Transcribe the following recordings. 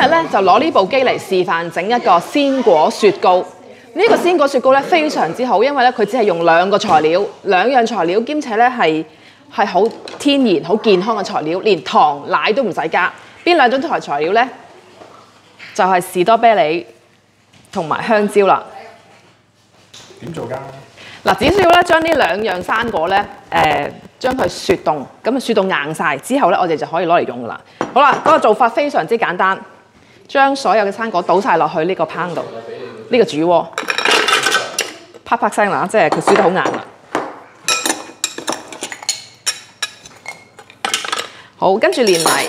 今日咧就攞呢部機嚟示範整一個鮮果雪糕。呢、個鮮果雪糕咧非常之好，因為咧佢只係用兩個材料，兩樣材料兼且咧係係好天然、好健康嘅材料，連糖奶都唔使加。邊兩種材材料咧？就係、士多啤梨同埋香蕉啦。點做㗎？嗱，只需要咧將呢兩樣生果咧，誒、將佢雪凍，咁啊雪到硬晒之後咧，我哋就可以攞嚟用噶啦。好啦，嗰、個做法非常之簡單，將所有嘅生果倒晒落去呢個烹度，呢、個煮鍋，啪啪聲啦，即係佢燒得好硬啦。好，跟住連埋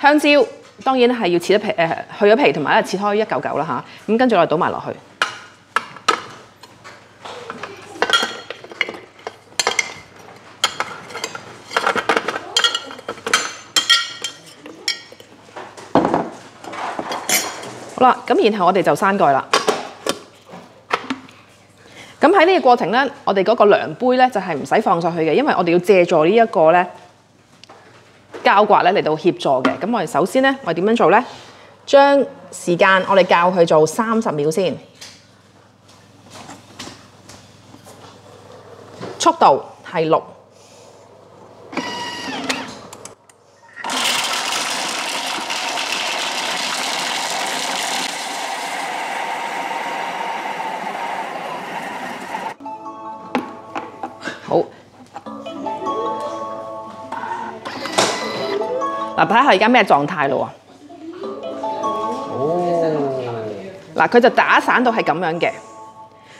香蕉，當然係要切咗皮，誒、去咗皮同埋咧切開一嚿嚿啦吓，咁跟住我哋倒埋落去。好啦，咁然後我哋就閂蓋啦。咁喺呢個過程咧，我哋嗰個量杯咧就係唔使放上去嘅，因為我哋要借助呢一個咧膠刮咧嚟到協助嘅。咁我哋首先咧，我哋點樣做咧？將時間我哋教佢做三十秒先，速度係六。好。嗱，睇下而家咩狀態咯喎。哦，嗱，佢就打散到係咁樣嘅。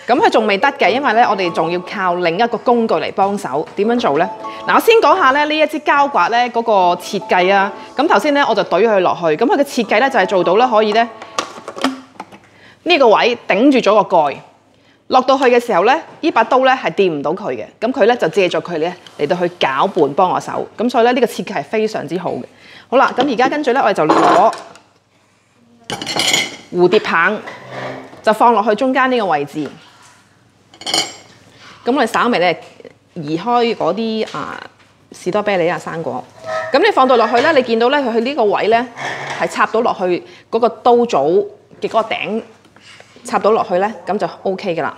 咁佢仲未得嘅，因為咧我哋仲要靠另一個工具嚟幫手。點樣做咧？嗱，我先講下咧呢一支膠刮咧嗰個設計啊。咁頭先咧我就懟佢落去，咁佢嘅設計咧就係做到咧可以咧呢個位頂住咗個蓋，落到去嘅時候咧，呢把刀咧係掂唔到佢嘅。咁佢咧就借助佢咧嚟到去攪拌幫我手。咁所以咧呢個設計係非常之好嘅。好啦，咁而家跟住咧我哋就攞蝴蝶棒，就放落去中間呢個位置。咁我哋稍微咧移開嗰啲啊士多啤梨啊生果。咁你放到落去咧，你見到咧佢呢個位咧係插到落去嗰個刀組嘅嗰個頂插到落去咧，咁就 O K 噶啦。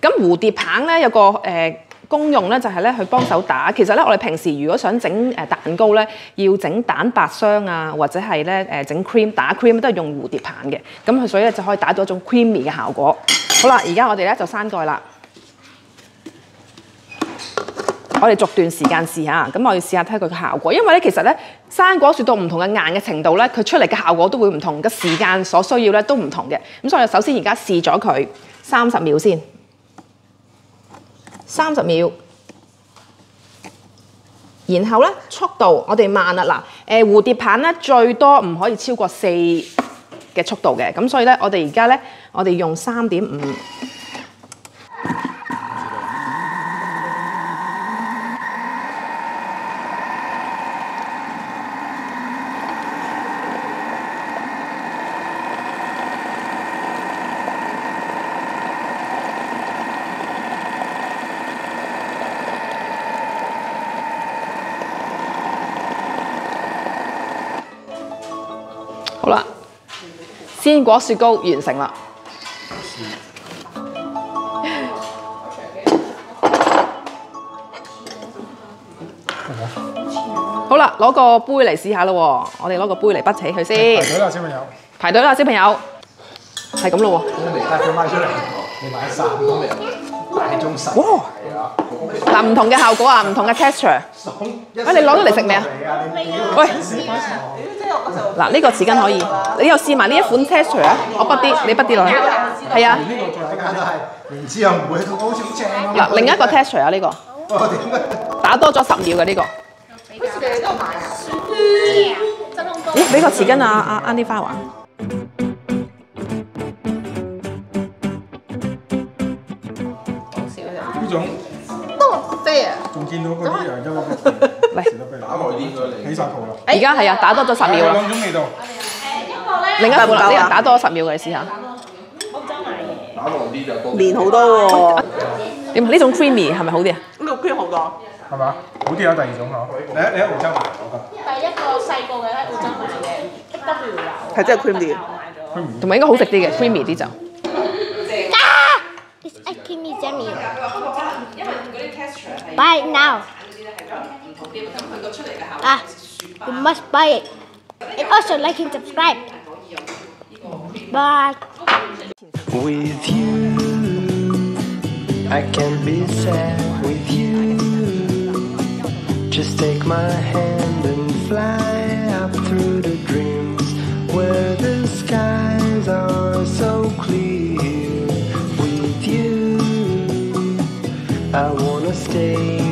咁蝴蝶棒咧有個誒、功用咧就係咧去幫手打。其實咧我哋平時如果想整誒蛋糕咧，要整蛋白霜啊，或者係咧誒整 cream 打 cream 都係用蝴蝶棒嘅。咁佢所以咧就可以打到一種 creamy 嘅效果。好啦，而家我哋咧就閂蓋啦。我哋逐段時間試下，咁我要試下睇佢嘅效果。因為咧其實咧生果雪到唔同嘅硬嘅程度咧，佢出嚟嘅效果都會唔同，嘅時間所需要咧都唔同嘅。咁所以首先而家試咗佢三十秒先。三十秒，然後咧速度我哋慢啦，嗱，誒蝴蝶棒咧最多唔可以超過四嘅速度嘅，咁所以咧我哋而家咧我哋用三點五，好啦，鮮果雪糕完成啦。好啦，攞個杯嚟試下咯喎，我哋攞個杯嚟潷起佢先排先。隊啦，小朋友，排隊啦，小朋友，係咁咯帶佢買出嚟，你買三都未大中細。喎。哇！嗱，唔同嘅效果啊，唔同嘅 texture。喂，你攞咗嚟食未啊？喂，嗱，呢個匙羹可以，你又試埋呢一款 texture 啊？我不啲，你不啲落去。係啊，呢個最簡單係明知又唔會，好似好正。嗱，另一個 texture 啊，呢個？打多咗十秒嘅呢個。咦？俾個匙羹啊啊 Andy 花玩。種都飛啊！仲見到嗰啲人因為嚟打耐啲佢起晒泡啦。而家係啊，打多咗十秒啦。兩種味道，另一款啦，呢個打多十秒嘅，你試下。打耐啲就多。連好多喎，點？呢種 creamy 係咪好啲啊？呢個 cream 好多。係嘛？好啲啊第二種啊。你喺你喺澳洲買嗰個。第一個細個嘅喺澳洲買嘅，W 有，係真係 cream 啲我買咗。同埋應該好食啲嘅，creamy 啲就。Jenny. Buy it now. Ah, you must buy it. And also like and subscribe. Bye. With you, I can be sad with you. Just take my hand and fly up through the dream. stay.